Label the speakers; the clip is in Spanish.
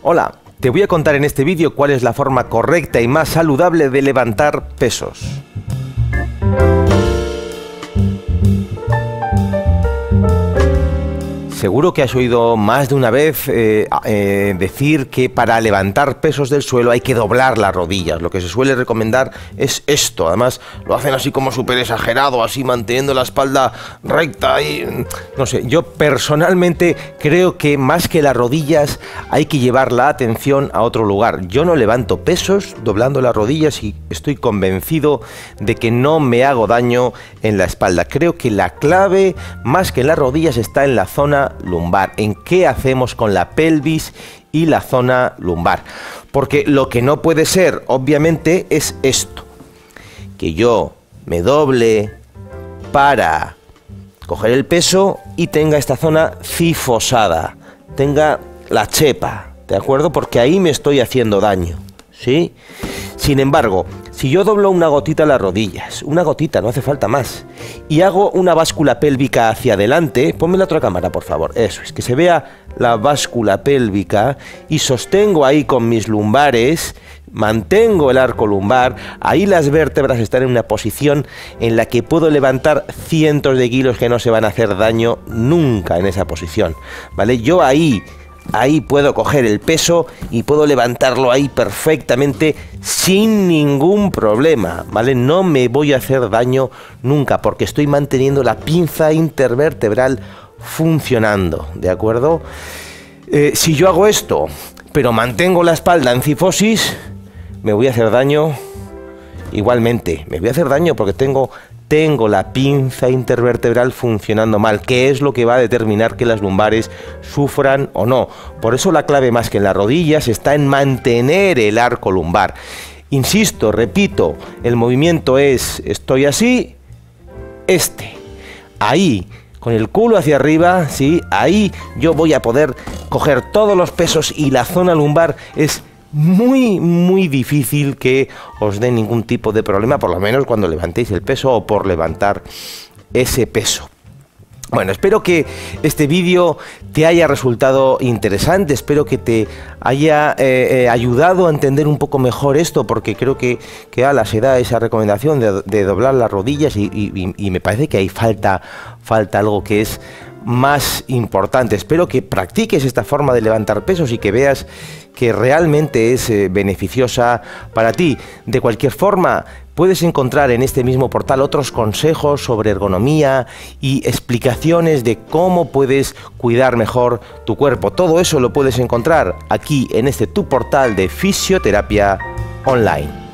Speaker 1: Hola, te voy a contar en este vídeo cuál es la forma correcta y más saludable de levantar pesos. Seguro que has oído más de una vez eh, eh, decir que para levantar pesos del suelo hay que doblar las rodillas. Lo que se suele recomendar es esto. Además, lo hacen así como súper exagerado, así manteniendo la espalda recta. Y, no sé, yo personalmente creo que más que las rodillas hay que llevar la atención a otro lugar. Yo no levanto pesos doblando las rodillas y estoy convencido de que no me hago daño en la espalda. Creo que la clave, más que en las rodillas, está en la zona lumbar, en qué hacemos con la pelvis y la zona lumbar. Porque lo que no puede ser, obviamente, es esto. Que yo me doble para coger el peso y tenga esta zona cifosada, tenga la chepa, ¿de acuerdo? Porque ahí me estoy haciendo daño, ¿sí? Sin embargo, si yo doblo una gotita las rodillas, una gotita, no hace falta más, y hago una báscula pélvica hacia adelante, ponme la otra cámara, por favor, eso es, que se vea la báscula pélvica y sostengo ahí con mis lumbares, mantengo el arco lumbar, ahí las vértebras están en una posición en la que puedo levantar cientos de kilos que no se van a hacer daño nunca en esa posición, ¿vale? Yo ahí ahí puedo coger el peso y puedo levantarlo ahí perfectamente sin ningún problema, ¿vale? No me voy a hacer daño nunca porque estoy manteniendo la pinza intervertebral funcionando, ¿de acuerdo? Eh, si yo hago esto, pero mantengo la espalda en cifosis, me voy a hacer daño igualmente. Me voy a hacer daño porque tengo tengo la pinza intervertebral funcionando mal, que es lo que va a determinar que las lumbares sufran o no. Por eso la clave más que en las rodillas está en mantener el arco lumbar. Insisto, repito, el movimiento es estoy así, este, ahí, con el culo hacia arriba, sí, ahí yo voy a poder coger todos los pesos y la zona lumbar es muy, muy difícil que os dé ningún tipo de problema, por lo menos cuando levantéis el peso o por levantar ese peso. Bueno, espero que este vídeo te haya resultado interesante, espero que te haya eh, eh, ayudado a entender un poco mejor esto, porque creo que, que ala, se da esa recomendación de, doblar las rodillas y, me parece que ahí falta, falta algo que es más importante. Espero que practiques esta forma de levantar pesos y que veas que realmente es eh, beneficiosa para ti. De cualquier forma, puedes encontrar en este mismo portal otros consejos sobre ergonomía y explicaciones de cómo puedes cuidar mejor tu cuerpo. Todo eso lo puedes encontrar aquí en este tu portal de fisioterapia online.